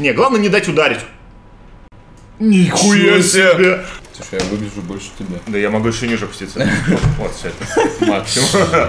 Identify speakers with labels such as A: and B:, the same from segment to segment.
A: Не, главное не дать ударить.
B: Нихуя
A: себе!
B: Слушай, я выгляжу больше тебя.
A: Да я могу еще ниже опуститься. Вот все это. Максимум.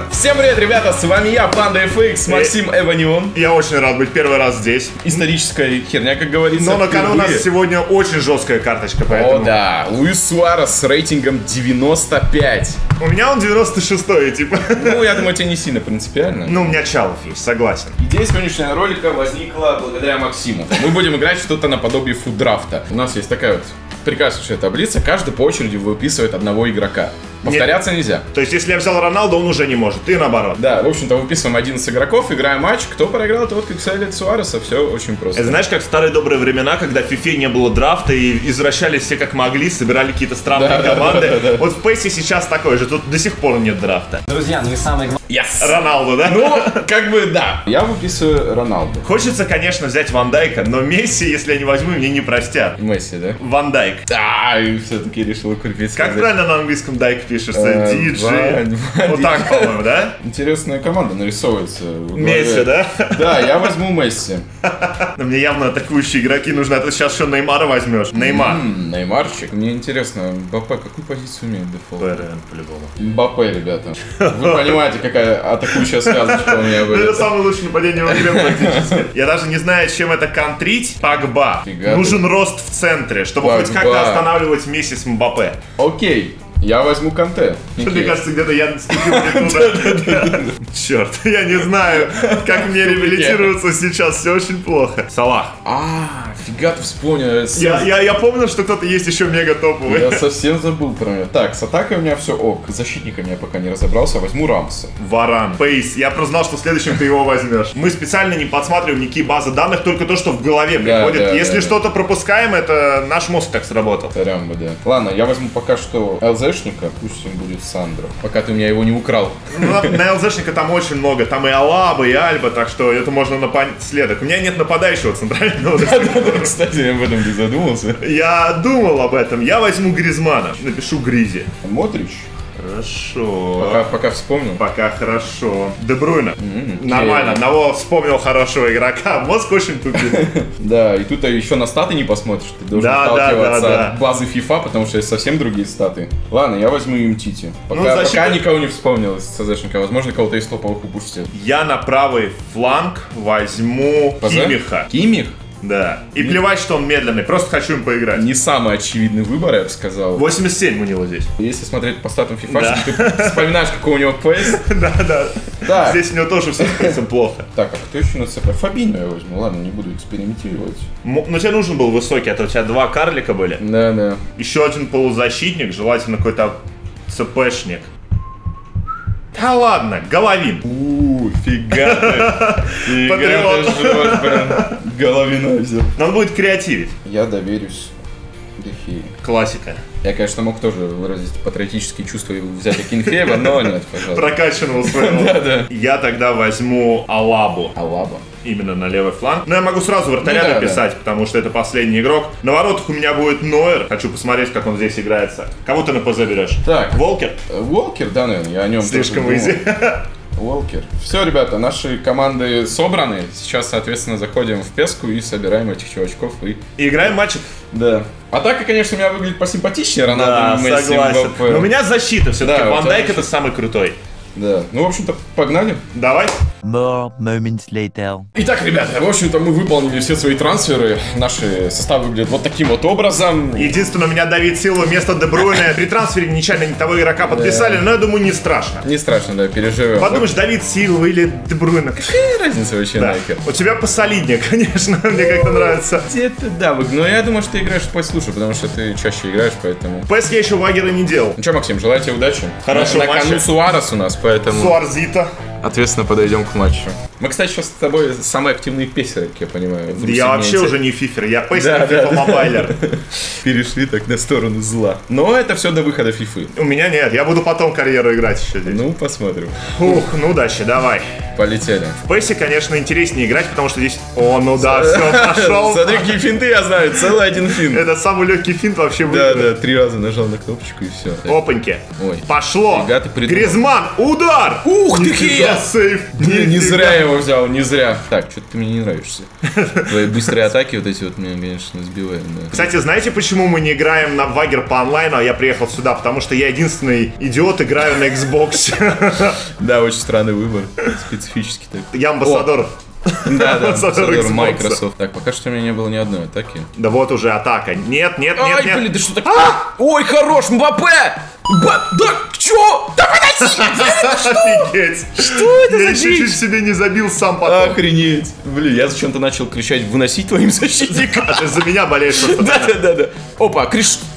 B: Всем привет, ребята, с вами я, Панда FX, Максим Эванион.
A: Я очень рад быть первый раз здесь.
B: Историческая херня, как говорится.
A: Но на кону у нас сегодня очень жесткая карточка,
B: О,
A: поэтому...
B: да, Луис Суарес с рейтингом 95.
A: У меня он 96-й, типа.
B: Ну, я думаю, тебе не сильно принципиально.
A: Ну, у меня Чалов есть, согласен.
B: Идея сегодняшнего ролика возникла благодаря Максиму. Мы будем играть что-то наподобие фуддрафта. У нас есть такая вот прекраснейшая таблица. Каждый по очереди выписывает одного игрока. Повторяться нельзя.
A: То есть, если я взял Роналду, он уже не может. И наоборот.
B: Да, в общем-то, выписываем 11 игроков, играем матч. Кто проиграл, тот как Сайлет Суареса. Все очень просто.
A: Это знаешь, как в старые добрые времена, когда в FIFA не было драфта и извращались все как могли, собирали какие-то странные
B: Да,
A: команды.
B: да, да, да.
A: Вот в PES сейчас такое же, тут до сих пор нет драфта.
C: Друзья, ну и самое главное,
B: Yes!
A: Роналду, да?
B: Ну, как бы да. Я выписываю Роналду.
A: Хочется, конечно, взять Ван Дайка, но Месси, если я не возьму, мне не простят.
B: Месси, да?
A: Ван Дайк.
B: Да, и все-таки решил укрепить.
A: Как правильно на английском Дайк пишется?
B: Э,
A: Диджи.
B: Ван-
A: Вот так, по-моему, да?
B: Интересная команда нарисовывается.
A: Месси, да?
B: Да, я возьму Месси.
A: Мне явно атакующие игроки нужны, а ты сейчас еще Неймара возьмешь. Неймар.
B: Неймарчик. Мне интересно, Мбаппе какую позицию имеет дефолт?
A: ПРН, по-любому.
B: Мбаппе, ребята. Вы понимаете, какая атакующая сказочка у меня
A: Это
B: будет.
A: самое лучшее нападение в игре практически. Я даже не знаю, чем это контрить. Пагба. Нужен рост в центре, чтобы хоть как-то останавливать вместе с Мбаппе.
B: Окей, я возьму Канте.
A: Мне кажется, где-то я. Черт, я не знаю, как мне реабилитироваться сейчас. Все очень плохо. Салах.
B: А, фига ты вспомнил.
A: Я, помню, что кто-то есть еще мега топовый.
B: Я совсем забыл про него. Так, с атакой у меня все ок. Защитниками я пока не разобрался. Возьму Рамса.
A: Варан. Пейс. Я просто знал, что следующим ты его возьмешь. Мы специально не подсматриваем никакие базы данных, только то, что в голове приходит. Если что-то пропускаем, это наш мозг так сработал.
B: Тарямба, да. Ладно, я возьму пока что ЛЗшника, пусть он будет Сандро. Пока ты у меня его не украл.
A: Ну, на, на ЛЗшника там очень много. Там и Алаба, и Альба, так что это можно напоследок. У меня нет нападающего центрального.
B: Кстати, я об этом не задумался.
A: Я думал об этом. Я возьму Гризмана. Напишу Гризи.
B: Мотрич.
A: Хорошо.
B: Пока, пока вспомнил.
A: Пока хорошо. Дебруйна.
B: окей.
A: Нормально. Одного вспомнил хорошего игрока. Мозг очень тупит.
B: Да, и тут еще на статы не посмотришь. Ты должен отталкиваться от базы FIFA, потому что есть совсем другие статы. Ладно, я возьму им Тити. Пока,
A: Ну,
B: пока никого не вспомнил из ЦЗшника. Возможно, кого-то из топовых упустил.
A: Я на правый фланг возьму? Кимиха.
B: Кимих?
A: Да. И плевать, что он медленный. Просто хочу им поиграть.
B: Не самый очевидный выбор, я бы сказал.
A: 87 у него здесь.
B: Если смотреть по статам FIFA,
A: Да.
B: ты вспоминаешь, какой у него пейс.
A: Да, да.
B: Так.
A: Здесь у него тоже все с пейсом плохо.
B: Так, а кто еще на ЦП? Фабинho я возьму. Ладно, не буду экспериментировать.
A: Но тебе нужен был высокий, а то у тебя два карлика были.
B: Да, да.
A: Еще один полузащитник, желательно какой-то ЦПшник. Да ладно, Головин.
B: Ууу, фига ты. Фига
A: Патриот.
B: Головинозер.
A: Но он будет креативить.
B: Я доверюсь Дехи.
A: Классика.
B: Я, конечно, мог тоже выразить патриотические чувства и взять Акинфеева, но нет, пожалуйста.
A: Прокачанного своего.
B: Да, да.
A: Я тогда возьму Алабу.
B: Алаба.
A: Именно на левый фланг. Но я могу сразу вратаря
B: Ну да,
A: написать, потому что это последний игрок. На воротах у меня будет Нойер. Хочу посмотреть, как он здесь играется. Кого ты на ПЗ берешь?
B: Так,
A: Волкер?
B: э, Уолкер, да, наверное, я о нем
A: Слишком изи.
B: Уолкер. Все, ребята, наши команды собраны. Сейчас, соответственно, заходим в PES'ку и собираем этих чувачков. И...
A: И играем матчик.
B: Да. Атака, конечно, у меня выглядит посимпатичнее.
A: Да,
B: Роналдо, Месси,
A: согласен.
B: Мбаппе.
A: Но у меня защита все-таки.
B: Да,
A: Ван Дайк это самый крутой.
B: Да. Ну, в общем-то, погнали.
A: Давай.
D: More moments later.
B: Итак, ребята, в общем-то, мы выполнили все свои трансферы. Наши составы выглядят вот таким вот образом.
A: Единственное, у меня Давид Силва вместо Дебруйна. При трансфере нечаянно не того игрока подписали, но я думаю, не страшно.
B: Не страшно, да, переживем.
A: Подумаешь, Давид Силва или Дебруйна.
B: Какая разница вообще,
A: Да. У тебя посолиднее, конечно, мне как-то нравится.
B: Где-то, да, но я думаю, что ты играешь в PES лучше, потому что ты чаще играешь, поэтому...
A: ПС я еще вагера не делал.
B: Ну что, Максим, желаю тебе удачи.
A: Хорошо,
B: На, на кону. Суарес у нас, поэтому
A: Суарзита.
B: Ответственно подойдем к матчу. Мы, кстати, сейчас с тобой самые активные песеры, как я понимаю. в
A: Я вообще уже не фифер, я пейс
B: Да, да,
A: FIFA
B: да.
A: мобайлер.
B: Перешли так на сторону зла. Но это все до выхода фифы.
A: У меня нет, я буду потом карьеру играть еще здесь.
B: Ну, посмотрим.
A: Ух, ну удачи, давай.
B: Полетели.
A: В пейсе, конечно, интереснее играть, потому что здесь... О, ну да, все, пошел.
B: Смотри, какие финты я знаю. Целый один финт.
A: Это самый легкий финт вообще в
B: Да, да, три раза нажал на кнопочку и все.
A: Опаньки.
B: Ой.
A: Пошло. Гризман, удар.
B: Ух ты,
A: сейф.
B: Не, зря я его взял, не зря. Так, что-то ты мне не нравишься. Твои быстрые атаки вот эти вот меня, конечно, сбивают.
A: Кстати, знаете, почему мы не играем на Вагер по онлайну, а я приехал сюда? Потому что я единственный идиот, играю на Xbox.
B: Да, очень странный выбор. Специфический такой.
A: Я амбассадор.
B: Да, да,
A: Амбассадор.
B: Microsoft. Так, пока что у меня не было ни одной атаки.
A: Да вот уже атака. Нет, нет, нет, нет.
B: блин, да что такое? Ой, хорош, Мбаппе! Ба- Да, чё? Да подожди!
A: Офигеть.
B: Что это
A: Я
B: за
A: еще
B: дичь?
A: чуть себе не забил сам потом.
B: Охренеть. Блин, я зачем-то начал кричать «выносить твоим защитникам».
A: А ты за меня болеешь просто.
B: Да, да, да,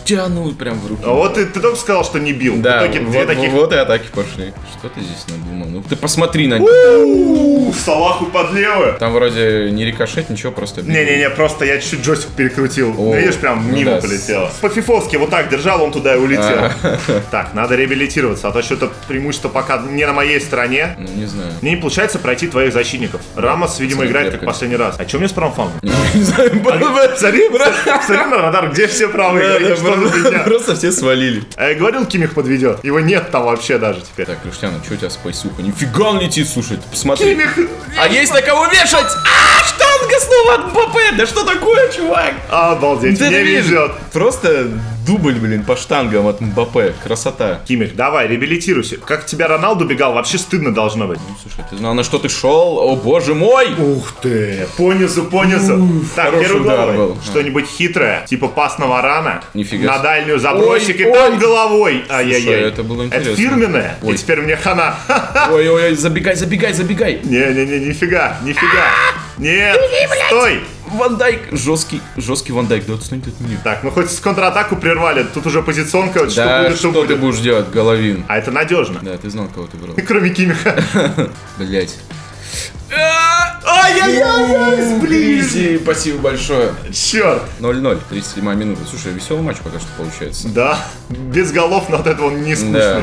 B: Криштиану прям в руки.
A: А вот ты, ты только сказал, что не бил.
B: Да,
A: В итоге две
B: вот,
A: таких...
B: вот и атаки пошли. Что ты здесь надумал? Ну ты посмотри на них.
A: Салаху под левую.
B: Там вроде не рикошет, ничего, просто...
A: Не-не-не, просто я чуть-чуть джойстик перекрутил.
B: О,
A: видишь, прям
B: ну
A: мимо
B: да,
A: полетело. По-фифовски вот так держал, он туда и улетел. Так, надо реабилитироваться, а то что-то преимущество пока не на моей стороне.
B: Ну, не знаю.
A: Мне не получается пройти твоих защитников. Рамос, видимо, играет как последний раз. А что мне с промфангом?
B: Не знаю,
A: смотри на радар, где все правые Что за
B: просто- все свалили.
A: А я говорил, Кимих подведет. Его нет там вообще даже теперь.
B: Так, Криштиану, что у тебя спайсуха? Нифига он летит, слушай, посмотри.
A: Кимих!
B: А есть на кого вешать? А, штанга от Мбаппе! Да что такое, чувак?
A: Обалдеть,
B: Ты
A: мне везет.
B: Просто дубль, блин, по штангам от Мбаппе. Красота.
A: Кимих, давай, реабилитируйся. Как тебя Роналду бегал, вообще стыдно должно быть.
B: Ну, слушай, ты знал, на что ты шел? О, боже мой!
A: Ух ты, по низу, по низу. Так, первый
B: удар был.
A: Что-нибудь хитрое, типа пасного рана.
B: Нифига
A: На дальнюю забросик
B: Ой,
A: и там
B: ой.
A: головой. Ай-яй-яй.
B: это было интересно.
A: Это фирменное.
B: Ой.
A: И теперь мне хана.
B: Ой-ой-ой, забегай, забегай, забегай!
A: Не-не-не, нифига, нифига. Нет, стой.
B: Ван Дайк! Жесткий, жесткий Ван Дайк, да отстань ты от меня.
A: Так, ну хоть с контратаку прервали, тут уже позиционка, вот что
B: Да,
A: будет, что
B: что ты
A: будет.
B: будешь делать, Головин?
A: А это надежно.
B: Да, ты знал, кого ты брал.
A: Кроме Кимиха.
B: Блять.
A: Ай-яй-яй, блин.
B: Спасибо большое.
A: Черт.
B: 0-0, 37 минута. Слушай, веселый матч пока что получается.
A: Да, без голов, но от этого не скучно.
B: да.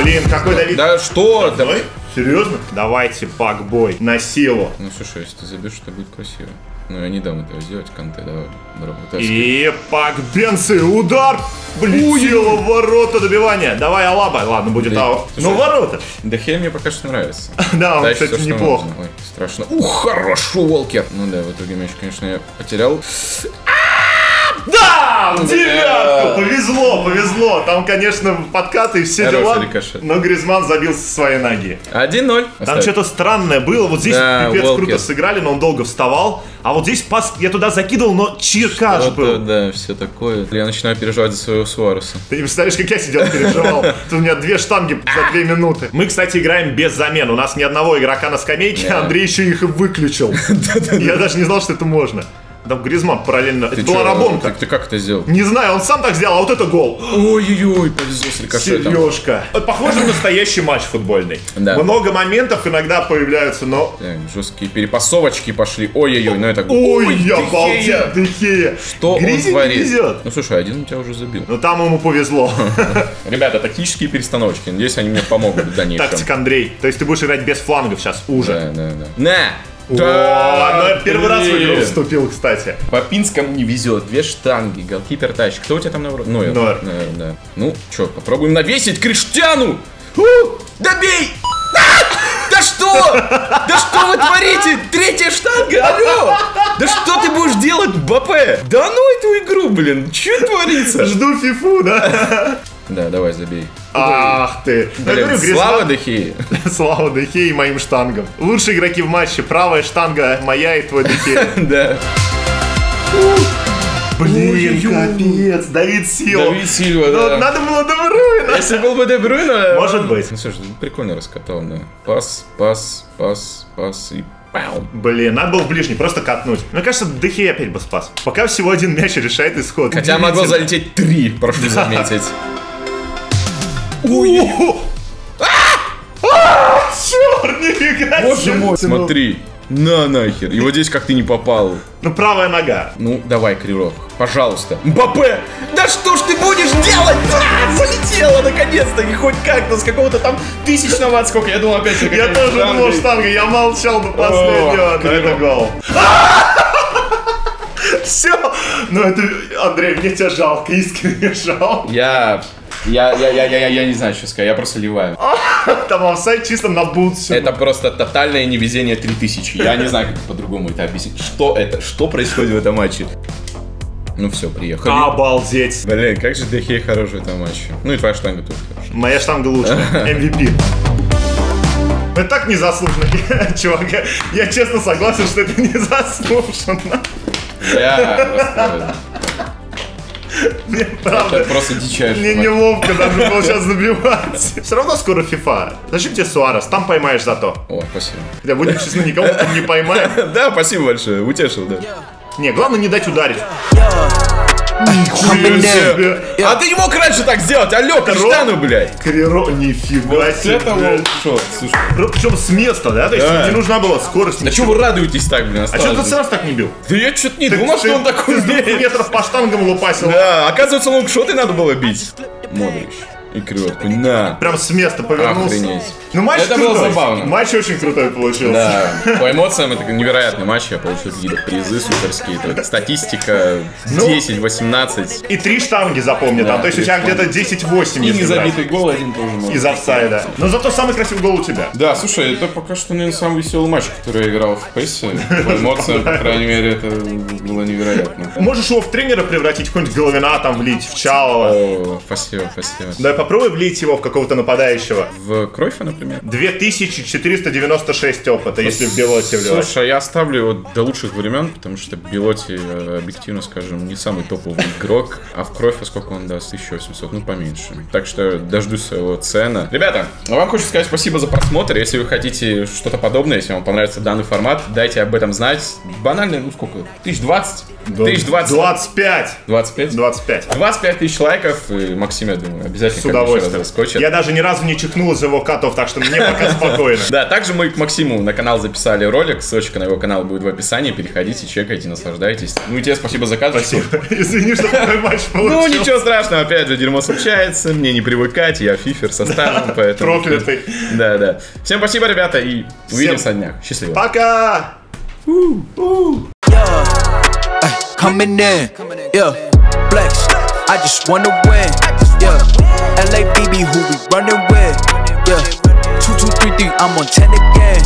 A: Блин, какой Давид.
B: Да что? Да...
A: Давай. Серьезно? Давайте, пакбой, на силу.
B: Ну слушай, если ты забьешь, это будет красиво. Ну я не дам этого сделать, Канте, давай. Вытаскивай.
A: И пак Бенсы, удар! Влетело в ворота добивания. Давай, Алаба. Ладно, будет аут.
B: слушай.
A: Ну, ворота.
B: Дехе мне пока что нравится.
A: Да, он,
B: Дальше
A: кстати, неплохо.
B: Ой, страшно. Ух, хорошо, Волкер. Ну да, в итоге мяч, конечно, я потерял.
A: В Девятку! Повезло, повезло. Там, конечно, подкаты и все
B: Хороший
A: дела.
B: рикошет.
A: Но Гризман забил со своей ноги.
B: 1-0.
A: Там что-то странное было. Вот здесь
B: Да,
A: пипец
B: Уолкер.
A: круто сыграли, но он долго вставал. А вот здесь пас я туда закидывал, но чиркаш был.
B: да, все такое. Я начинаю переживать за своего Суареса.
A: Ты не представляешь, как я сидел переживал. Тут у меня две штанги за две минуты. Мы, кстати, играем без замен. У нас ни одного игрока на скамейке, а Андрей еще их и выключил. Я даже не знал, что это можно. Там Гризман параллельно. Это
B: Ты
A: была
B: чё,
A: рабонка.
B: Ты, ты как это сделал?
A: Не знаю, он сам так сделал, а вот это гол.
B: Ой-ой-ой, повезло с рикошетом.
A: Сережка. Похоже на настоящий матч футбольный.
B: Да.
A: Много моментов иногда появляются, но...
B: Так, жесткие перепасовочки пошли. Ой-ой-ой, ну это...
A: Ой, я балдею, Дехея.
B: Что
A: Гризи
B: он творит?
A: везет.
B: Ну слушай, один у тебя уже забил.
A: Но там ему повезло.
B: Ребята, тактические перестановочки. Надеюсь, они мне помогут в дальнейшем.
A: Тактик Андрей. То есть ты будешь играть без флангов сейчас, уже.
B: Да, да, да. На!
A: О, ну я первый раз в игру вступил, кстати.
B: По Пинскому не везет. Две штанги, голкипер тащит. Кто у тебя там на вроде? Нойер.
A: Нойер.
B: Да, да. Ну, что, попробуем навесить Криштиану! Добей! А! Да что? Да что вы творите? Третья штанга, алло! Да что ты будешь делать, Бапе? Да ну эту игру, блин, что творится?
A: Жду фифу, да?
B: Да, давай, забей.
A: Ах ты. Ну,
B: Блин,
A: говорю,
B: слава
A: Гризман,
B: Дехи.
A: слава Дехе и моим штангам. Лучшие игроки в матче. Правая штанга моя и твой Дехе.
B: Да.
A: Блин, капец. Давид Силва.
B: Давид Сильва,
A: Ну,
B: да.
A: Надо было Девруина.
B: Если был бы Дебрюйна...
A: Может быть.
B: Ну, слушай, ты прикольно раскатал, да. Пас, пас, пас, пас и пау.
A: Блин, надо было в ближний, просто катнуть. Мне кажется, Дехе опять бы спас. Пока всего один мяч решает исход.
B: Хотя могло залететь три, прошу заметить.
A: Ой! Черт, нифига себе.
B: Смотри. На нахер. И вот здесь как ты не попал.
A: Ну, правая нога.
B: Ну, давай, Криров. Пожалуйста. Мбаппе! Да что ж ты будешь делать? А, залетело наконец-то. И хоть как-то с какого-то там тысячного отскока. Я думал опять...
A: Я тоже думал штанга, я молчал до последнего, но это гол. Все, ну это, Андрей, мне тебя жалко, искренне жалко.
B: Я Я, я, я, я, я, не знаю, что сказать, я просто ливаю.
A: Там офсайд чисто на бутс.
B: Это просто тотальное невезение 3000. Я не знаю, как по-другому это объяснить. Что это? Что происходит в этом матче? Ну все, приехали.
A: Обалдеть.
B: Блин, как же Дехей хорош в этом матче. Ну и твоя штанга тоже.
A: Моя штанга лучше. MVP. Это так незаслуженно, чувак. Я, я честно согласен, что это незаслуженно.
B: Я просто...
A: Мне
B: Это
A: правда.
B: просто дичайший
A: Мне неловко даже было сейчас забивать. Все равно скоро FIFA. Зачем тебе Суарес? Там поймаешь зато.
B: О, спасибо.
A: Хотя будем честны, никого там не поймаем.
B: Да, спасибо большое, утешил, да.
A: Не, главное не дать ударить.
D: Coming.
B: А ты не мог раньше так сделать, алло, Криштану, блядь.
A: Криру, нифига себе.
B: low shot, слушай.
A: Причем с места, да? То есть
B: Да.
A: не нужна была скорость.
B: А что вы радуетесь так, блин,
A: А что ты сразу так не бил?
B: Да я что-то не
A: Ты-
B: думал, что он такой
A: ты с двух метров по штангам лупасил.
B: Да, оказывается, long shot'ы надо было бить. Модрич. И крётку, на.
A: Прям с места повернулся.
B: Охренеть.
A: Ну матч
B: Это было
A: крутой.
B: забавно.
A: Матч очень крутой получился.
B: Да, по эмоциям это невероятный матч, я получил какие-то призы суперские. Это статистика
A: Ну,
B: 10-18.
A: И три штанги запомни
B: Да,
A: там. То есть у тебя где-то 10-8.
B: И незабитый гол один тоже может.
A: Из офсайда. Но зато самый красивый гол у тебя.
B: Да, слушай, это пока что, наверное, самый веселый матч, который я играл в PES. По эмоциям, по крайней мере, это было невероятно.
A: Можешь его в тренера превратить, какой-нибудь головина там влить, в Чао.
B: О, спасибо, спасибо.
A: Давай попробуй влить его в какого-то нападающего.
B: В Кройфа, например?
A: 2496 опыта, если в Белоте вливать.
B: Слушай, я оставлю его до лучших времен, потому что Белоти, э, объективно скажем, не самый топовый игрок, а в Кройфа сколько он даст? 1800, ну поменьше. Так что дождусь своего цена. Ребята, вам хочу сказать спасибо за просмотр. Если вы хотите что-то подобное, если вам понравится данный формат, дайте об этом знать. Банально, ну сколько? Тысяч двадцать? Тысяч двадцать?
A: 25.
B: 25?
A: 25.
B: 25 тысяч лайков, и Максим, я думаю, обязательно
A: С удовольствием.
B: заскочит.
A: Я даже ни разу не чихнул из его котов, так что мне пока спокойно.
B: Да, также мы к Максиму на канал записали ролик, ссылочка на его канал будет в описании, переходите, чекайте, наслаждайтесь. Ну и тебе спасибо за карточку.
A: Извини, что такой матч получился.
B: Ну ничего страшного, опять же, дерьмо случается, мне не привыкать, я фифер со старым, поэтому...
A: Проклятый.
B: Да, да. Всем спасибо, ребята, и увидимся на днях. Счастливо.
A: Пока!
C: Coming in. Yeah, flex. I just wanna win. Yeah, LA BB, who we running with? Yeah, two two three three. I'm on ten again.